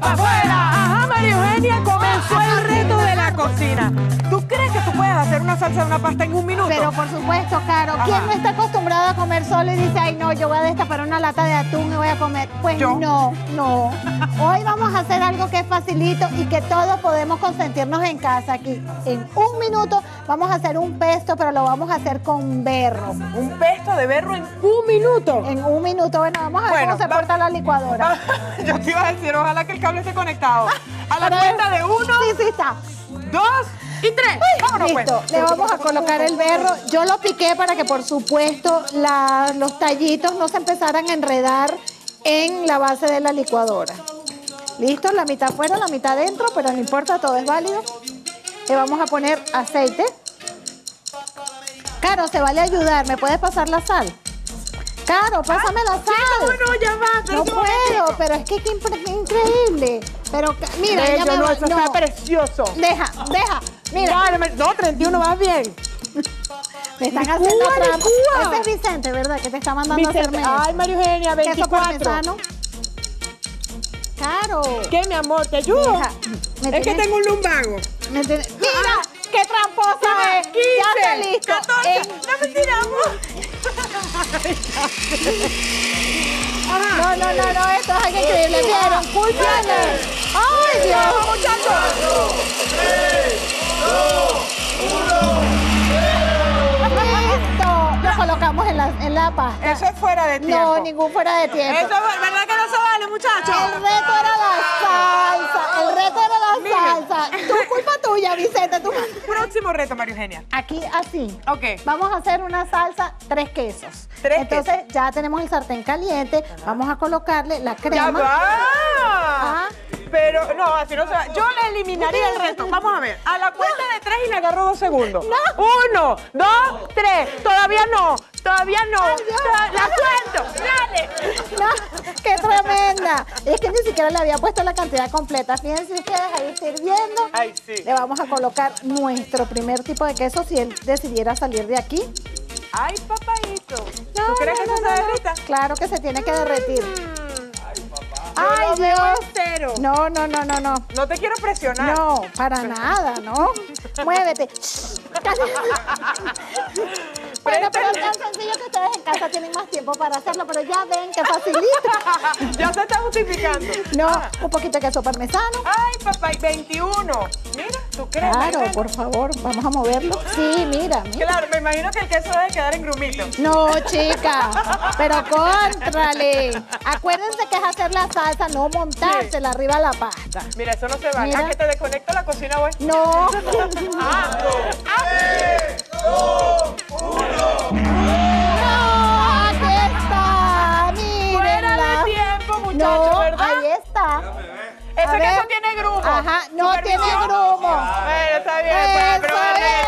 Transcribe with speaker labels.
Speaker 1: ¡Afuera! Hacer una pasta en un minuto?
Speaker 2: Pero por supuesto, Caro, ¿quién no está acostumbrado a comer solo y dice, ay no, yo voy a destapar una lata de atún y voy a comer? Pues
Speaker 1: ¿Yo?
Speaker 2: no, no. Hoy vamos a hacer algo que es facilito y que todos podemos consentirnos en casa aquí. En un minuto vamos a hacer un pesto, pero lo vamos a hacer con berro.
Speaker 1: Un pesto de berro en un minuto.
Speaker 2: En un minuto, bueno, vamos a ver
Speaker 1: Bueno,
Speaker 2: cómo se
Speaker 1: va-
Speaker 2: porta la licuadora.
Speaker 1: Yo te iba a decir, ojalá que el cable esté conectado. A la
Speaker 2: Pero-
Speaker 1: cuenta de uno,
Speaker 2: Sí, sí está.
Speaker 1: dos y tres. Vámonos,
Speaker 2: Listo,
Speaker 1: pues.
Speaker 2: le vamos a colocar el berro. Yo lo piqué para que, por supuesto, la- los tallitos no se empezaran a enredar en la base de la licuadora. Listo, la mitad afuera, la mitad adentro, pero no importa, todo es válido. Le vamos a poner aceite. Caro, se vale ayudar. ¿Me puedes pasar la sal? Caro, pásame la sal.
Speaker 1: Bueno, ya va.
Speaker 2: No puedo, pero es que qué increíble. Pero mira,
Speaker 1: Bello,
Speaker 2: ella me
Speaker 1: no,
Speaker 2: va-
Speaker 1: eso
Speaker 2: no.
Speaker 1: está precioso.
Speaker 2: Deja, deja. Mira,
Speaker 1: Dale, me- no, 31 vas bien.
Speaker 2: me están haciendo trampa. Ese es Vicente, ¿verdad? Que te está mandando a
Speaker 1: Vicente,
Speaker 2: hacerme
Speaker 1: ay, María Eugenia,
Speaker 2: queso
Speaker 1: 24.
Speaker 2: parmesano. Caro.
Speaker 1: ¿Qué, mi amor? ¿Te ayudo?
Speaker 2: Me
Speaker 1: es que
Speaker 2: tienes-
Speaker 1: tengo un lumbago.
Speaker 2: me tienes- Mira, qué tramposa es. Ya está listo.
Speaker 1: 14.
Speaker 2: En-
Speaker 1: No me tiramos.
Speaker 2: No, no, no, no, esto es algo increíble. ¿Vieron? ¡Ay, Dios!
Speaker 1: muchachos!
Speaker 2: La, pasta.
Speaker 1: Eso es fuera de tiempo.
Speaker 2: No, ningún fuera de tiempo.
Speaker 1: Eso es verdad que no se vale, muchachos.
Speaker 2: El reto era la salsa. El reto era la salsa. Tu culpa tuya, Vicente. Tu...
Speaker 1: Próximo reto, María Eugenia.
Speaker 2: Aquí así.
Speaker 1: Ok.
Speaker 2: Vamos a hacer una salsa tres quesos.
Speaker 1: Tres
Speaker 2: Entonces ya tenemos el sartén caliente. Vamos a colocarle la
Speaker 1: ¡Ya
Speaker 2: crema.
Speaker 1: va! Yo le eliminaría el reto. Vamos a ver. A la cuenta de tres y le agarro dos segundos.
Speaker 2: No.
Speaker 1: Uno, dos, tres. Todavía no. Todavía no. La cuento. Dale.
Speaker 2: No, qué tremenda. Es que ni siquiera le había puesto la cantidad completa. Fíjense ustedes ahí sirviendo.
Speaker 1: Ay, sí.
Speaker 2: Le vamos a colocar nuestro primer tipo de queso si él decidiera salir de aquí.
Speaker 1: Ay, papadito.
Speaker 2: No,
Speaker 1: ¿Tú crees
Speaker 2: no,
Speaker 1: que
Speaker 2: no,
Speaker 1: se derrita?
Speaker 2: Claro que se tiene que derretir. Ay,
Speaker 1: lo
Speaker 2: Dios. No, no, no, no, no.
Speaker 1: No te quiero presionar.
Speaker 2: No, para nada, ¿no? Muévete. bueno, pero es tan sencillo que ustedes en casa tienen más tiempo para hacerlo, pero ya ven que facilita.
Speaker 1: ya se está justificando.
Speaker 2: No,
Speaker 1: Ah.
Speaker 2: un poquito de queso parmesano.
Speaker 1: Ay, papá, y 21. Mira, ¿tú crees?
Speaker 2: Claro, por favor, vamos a moverlo. Sí, mira, mira.
Speaker 1: Claro, me imagino que el queso debe quedar en grumitos.
Speaker 2: No, chica, pero contrale. Acuérdense que es hacer la salsa, no montársela arriba a la pasta.
Speaker 1: Mira, eso no se va.
Speaker 2: Mira.
Speaker 1: ¿A que te desconecto la cocina, güey?
Speaker 2: No.
Speaker 1: Ah,
Speaker 2: No,
Speaker 1: grumo.
Speaker 2: Ajá, no tiene grumo.
Speaker 1: Bueno, está bien, pues, pero.